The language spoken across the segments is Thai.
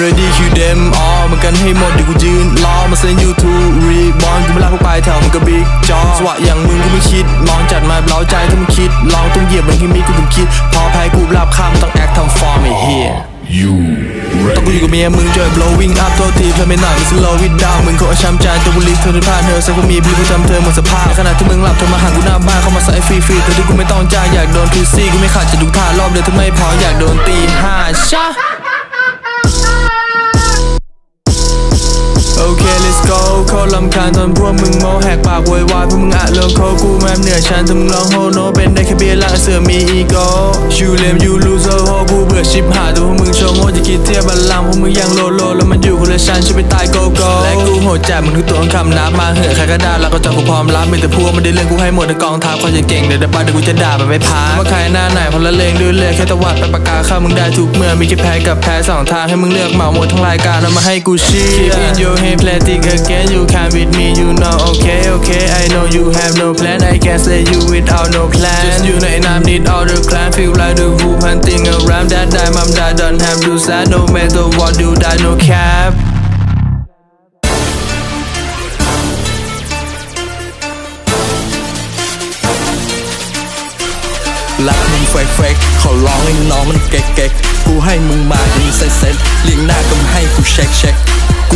ready kill them all มันกันให้หมดเดี๋ยวกูยืนรอมาเซ็น YouTube reborn กูไม่ลากพวกไปแถวมันก็บิ๊กจอสวะอย่างมึงกูไม่คิดมองจัดมาเล้าใจถ้ามึงคิดลองต้องเหยียบมันให้มีกูถึงคิด พอแพ้กูรับคำต้องแอคทำฟอร์มไอ้เหี้ย You ต้องกูอยู่กับเมียมึงจอย blowing up โทษทีเพื่อนไม่หน่อยมัน slow it down มึงคงเอาช้ำใจตัวบุหรี่เธอที่ผ่านเธอสักก็มีพี่กูจำเธอหมดสภาพในขณะที่มึงหลับเธอมาหากูหน้าบ้านเข้ามาใส่ฟรีฟรีแต่ที่กูไม่ต้องจ่ายอยากโดนทีซี่กูไม่ขาดจะดูท่ารอบเดียวถ้าไม่พออยากโดนตีห้าชะ ชานตอนพวกมึงโมแหกปากโวยวายพวกมึงอะเลิกโคกูแม่เหนื่อฉันถ้ามึงลองโฮโนเป็นได้แค่บ ยร์ล่างเสือมีอีโก้ยูเลมยูลูเซอร์โฮกูเบื่อชิบหายแต่พวกมึงโชว์โง่จะคิดเทียบบัลลังก์พวกมึงยังโลโลแล้วมันอยู่คนละชั้นช่วยไปตายโกโก้และกูโหดจัดมึงทุกตัวคำนับมาเหอะใครก็ได้แล้วก็จอกูพร้อมรับมีแต่พวกมันได้เรื่องกูให้หมดในกองทัพเขาจะเก่งเดี๋ยวเดี๋ยวไปเดี๋ยวกูจะด่ามันไม่พาว่าใครหน้าไหนพอละเลงด้วยเลือแค่ตะวัดไปปากกาเข้ามึงได้ทุกเมื่อมีแค่แพ้กับแพ้สองทางให้มึงเลือกเหมาหมดทั้งรายการแล้วมาให้กูเชียร์ Keep in your hand play it again you can with me you know okay okay I know you have no plan I can't slay you without no plan just you know and I need all the clan feel like the group hunting around that time I'm that don't have to sad no matter what you die no cap รักมึงเฟกเฟกขอร้องให้น้องมันเก๊กเก๊กกูให้มึงมามึงเซ็ตเซ็ตเลี้ยงหน้าก็ไม่ให้กูเช็คเช็ค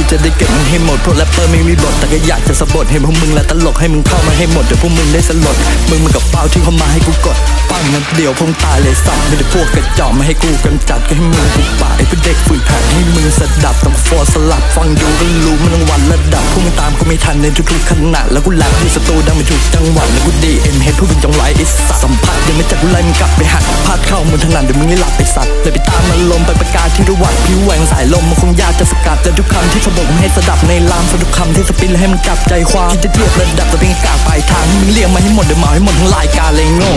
กูจะได้เก็บมึงให้หมดเพราะแรปเปอร์ไม่มีบทแต่ก็อยากจะสะบดให้พวกมึงและตลกให้มึงเข้ามาให้หมดเดี๋ยวพวกมึงได้สลด มึงมันกับเป้าที่เข้ามาให้กูกดปั้งนัดเดียวพงตายเลยสับไม่ได้พวกกระจอกมาให้กูกำจัดก็ให้มึงกูปาไอ้พวกเด็กฝึกหัดให้มึงสดับต้องฟอร์สลับฟังอยู่ก็รู้มันต้องวันระดับพวกมึงตามกูไม่ทันในทุกๆขณะแล้วกูแลบที่สตูดังไม่ถูกจังหวะแล้วกูดีเอ็มเฮดพวกมึงจังไรไอ้สัสสัมผัส ไม่จับกูไล่มึงกลับไปหักพาดเข้ามึงถนัดเดี๋ยวมึงไม่หลับไปสัตว์เลยไปตามมันลมไปประกาศที่ระหวัดผิวแหวงสายลมมันคงยากจะสกัดแต่ทุกคำที่สะบกมึงให้สดับในลามสะทุกคำที่สปินและให้มันจับใจความคิดจะเทียบระดับแต่เป็นกากปลายทางมึงเรียงมาให้หมดเดี๋ยวหมาให้หมดทั้งรายการเลยโง่